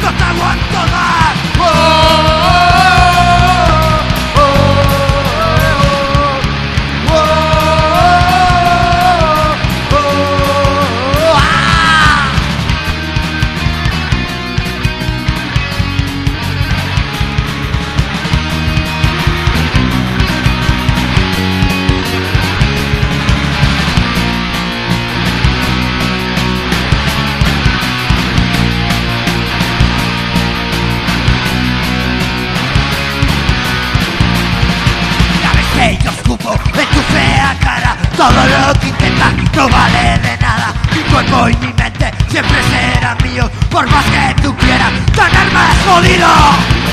ことは本当 siempre serán míos Por más que tú quieras tenerme jodido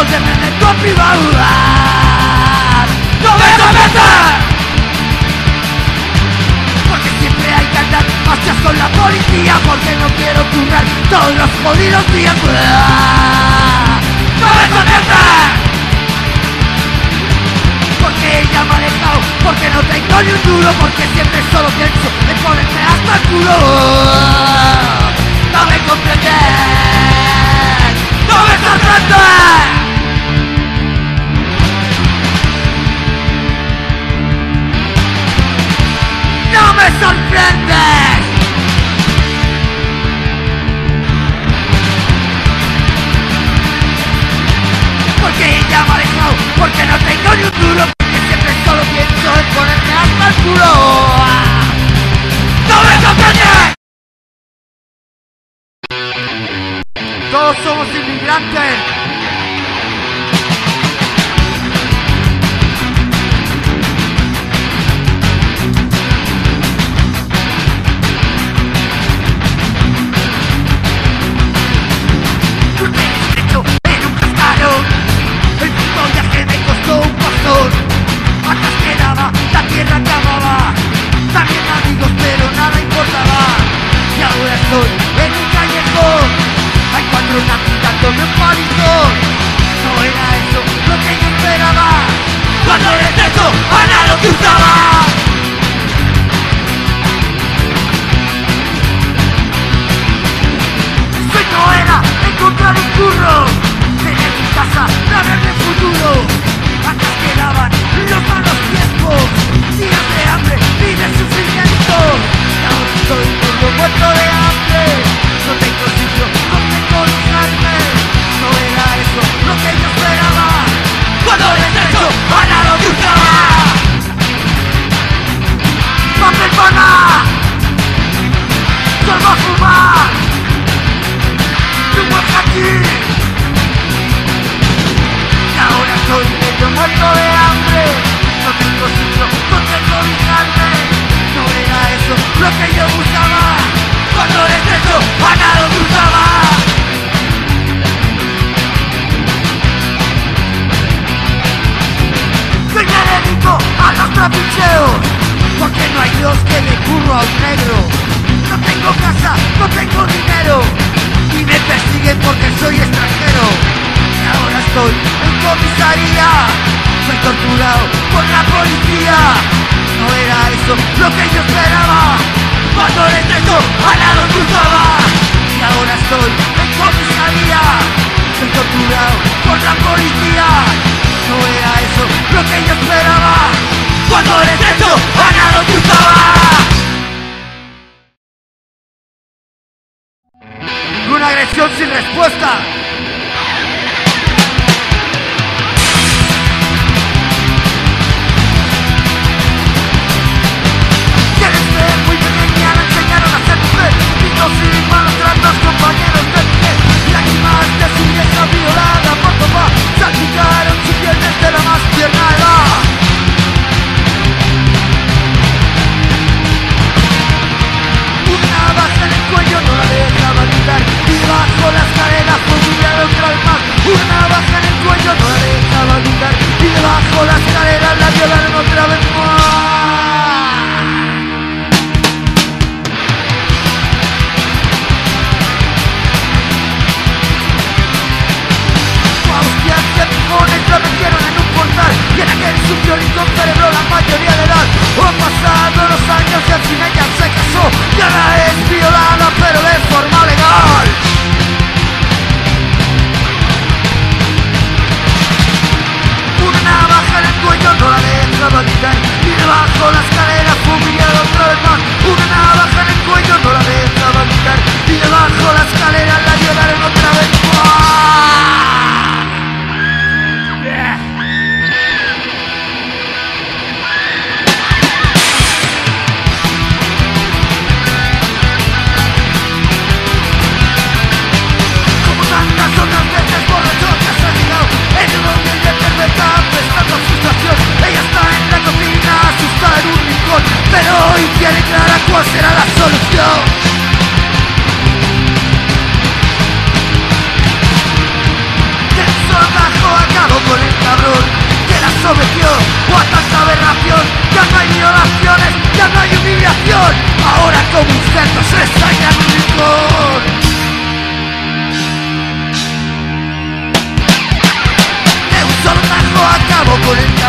¡No me meter! Porque siempre hay que andar marchas con la policía porque no quiero currar todos los jodidos días. ¡No me meter! Porque ella me ha dejado, porque no tengo ni un duro, porque siempre solo pienso en ponerme hasta el culo. No me comprendes, no me sorprendes. Porque ella me ha dejado, porque no tengo ni un duro Porque siempre solo pienso en ponerme hasta el culo a lo muerto de hambre No tengo sitio, no tengo mi carne No era eso lo que yo buscaba. Cuando estrecho a nada buscaba Soy dedico a los trapicheos Porque no hay Dios que le curro a un negro. No tengo casa, no tengo dinero y me persiguen porque soy extranjero. Y ahora estoy en comisaría, soy torturado por la policía. No era eso lo que yo esperaba, cuando le tengo al lado cruzaba. Y ahora estoy en comisaría, soy torturado por la policía. No era eso lo que yo esperaba, cuando le tengo al lado cruzaba. una agresión sin respuesta. Quieres ser muy pequeña, me enseñaron a ser mujer. Pitos y malos tratos, compañeros de pie. Lágrimas de su vieja violada por papá. Salpicaron su piel desde la más tierna edad.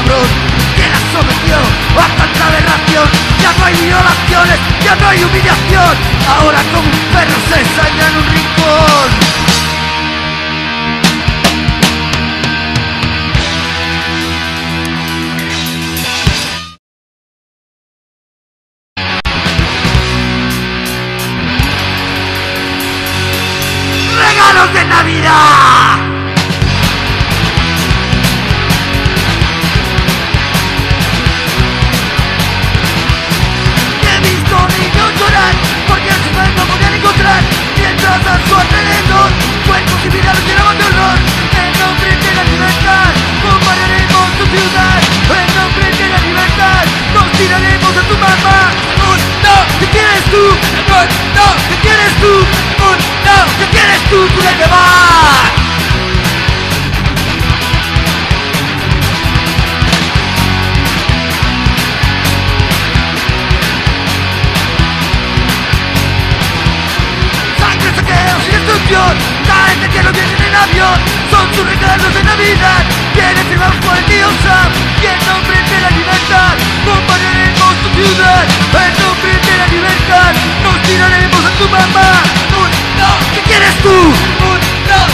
Ambrose que la sometió a tanta aberración. Ya no hay violaciones, ya no hay humillación. Ahora como un perro se ensaña en un rincón. cultura que va. Cada que lo vienen en avión. Son sus regalos de Navidad. Vienen firmados por el tío Sam Y en nombre de la libertad. Bombardearemos tu ciudad. En nombre de la libertad. Nos tiraremos a tu mamá. ¿Qué quieres tú?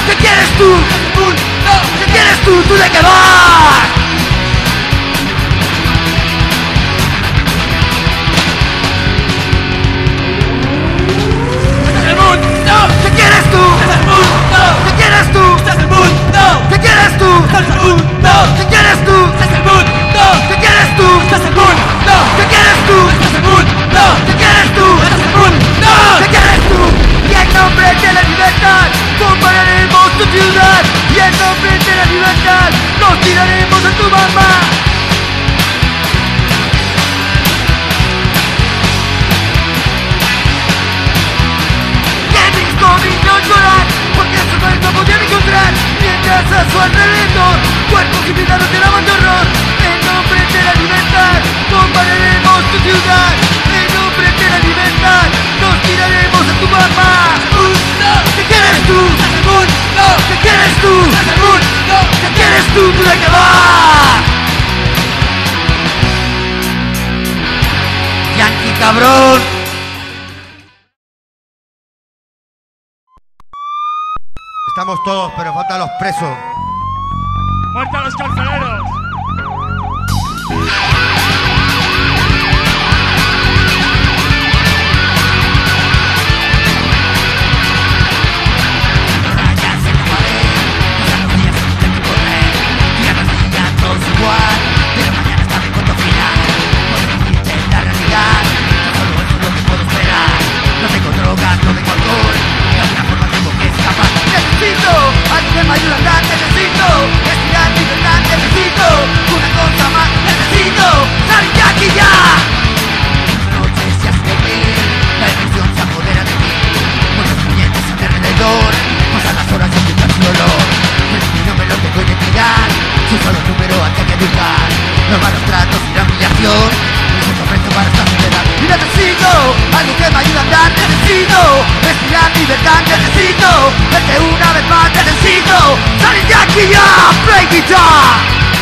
¿Qué quieres tú? ¿Qué quieres tú? ¿Tú de qué vas? estúpida que va! ¡Yankee cabrón! Estamos todos, pero faltan los presos. ¡Muerta los carceleros! necesito Respirar libertad necesito Verte una vez más necesito. Salir de aquí a play guitar.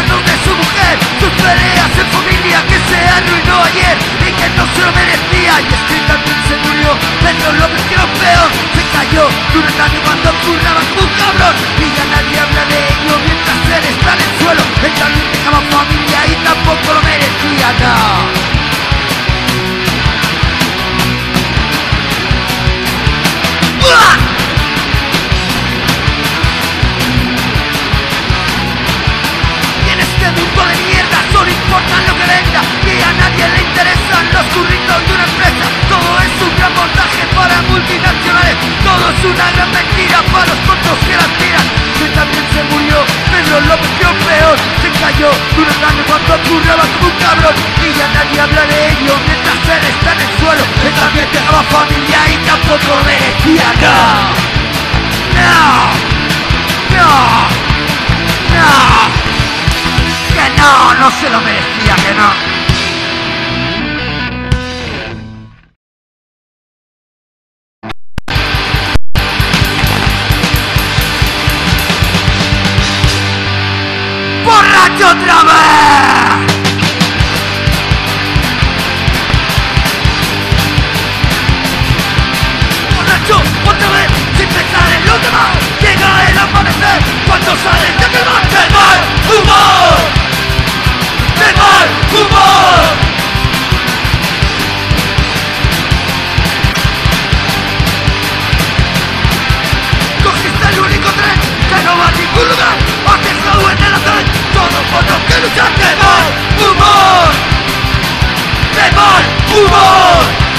recuerdos de su mujer, sus peleas en familia que se arruinó ayer y que no se lo merecía. Y es que también se murió Pedro López, que lo peor, se cayó de un radio cuando curraba como un cabrón. Y ya nadie habla de ello mientras él está en el suelo. Ella no dejaba familia y tampoco lo merecía, no. ello Durante cuando churraba como un cabrón. Y ya nadie habla de ello Mientras él está en el suelo. Él también tenía familia y tampoco merecía No No No No. Que no, no se lo merecía, que no. zen Cuando salen de mi mal Del mal humor! Del mal humor! Cogiste el único tren Que no va a ningún lugar Antes no duele la red Todo por que luchar Del mal humor! Del humor!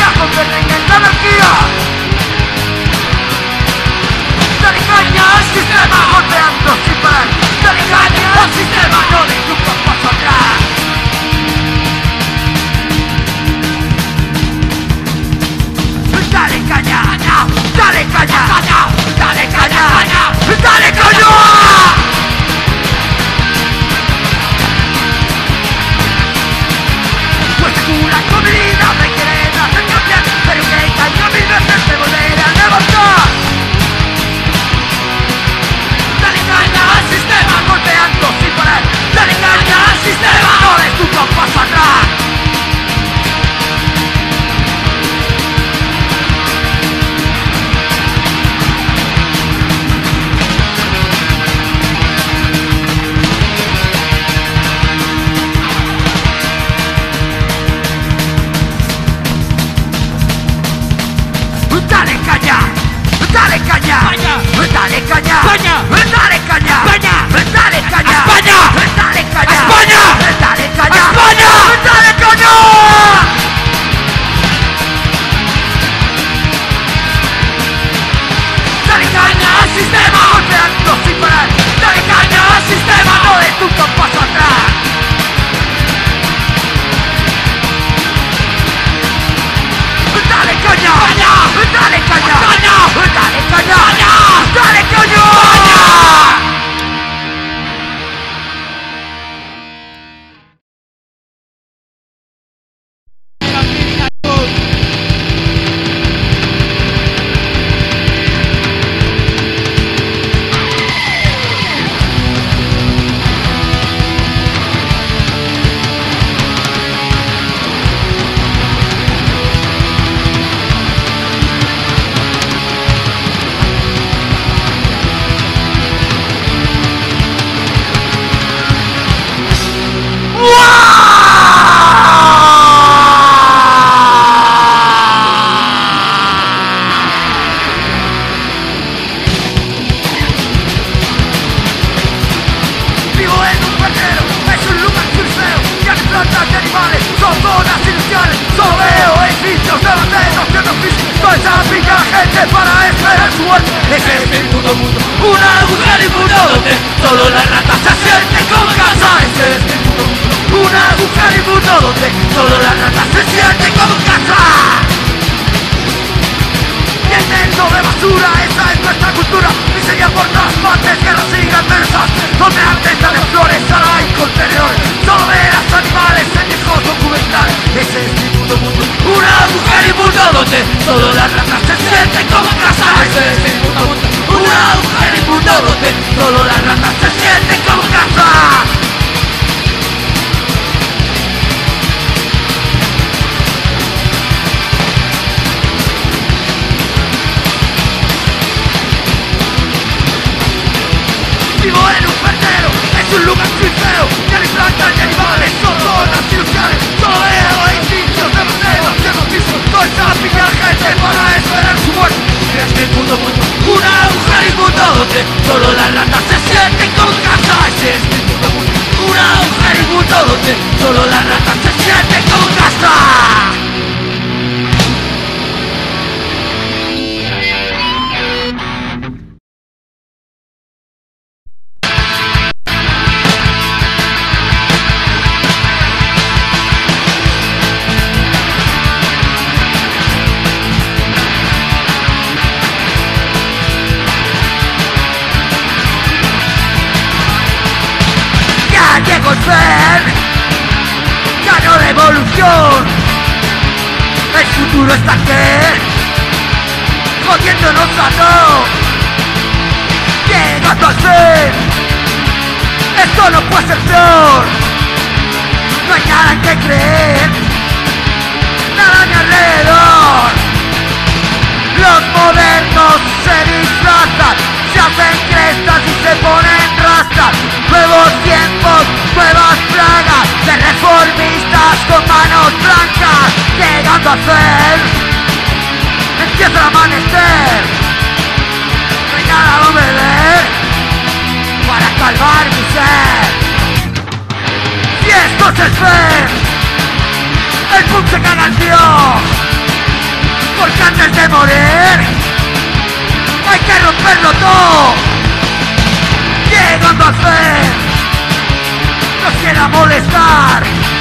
energía convierten en anarquía. Dale caña al sistema ordenando sin parar. Dale caña al sistema, no des un paso atrás. Dale caña, dale caña, dale caña, dale caña, dale caña. dioses Solo las razas se sienten como casarse Una mujer y un rote. Solo las puto mundo Una mujer y mundo donde solo las ratas se sienten con casa a ser. Empieza el amanecer, no donde ver para calmar mi ser. Y esto es el fe, el punk se caga porque antes de morir hay que romperlo todo. Llegando a fe, nos quiera molestar.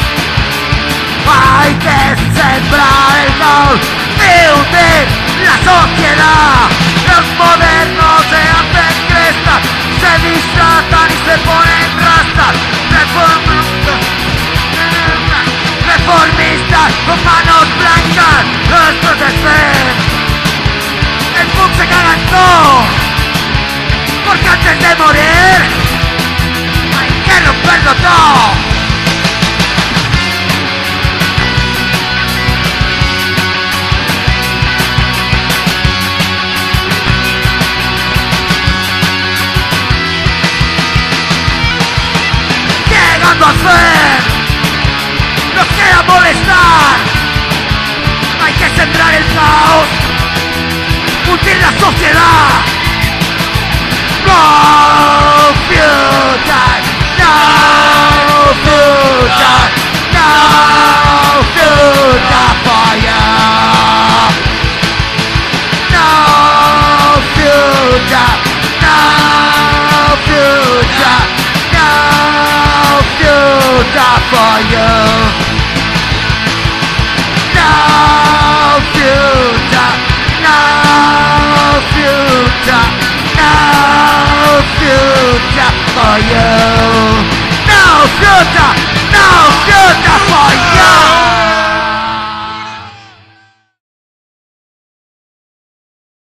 Hay que sembrar el caos y hundir la sociedad. Los modernos se hacen crestas, se disfrazan y se ponen rastas. Reformistas con manos blancas, nuestros. El punk se caga porque antes de morir hay que romperlo todo. Llegando a ser, nos queda molestar. Hay que sembrar el caos, future for you. No future, no future for you.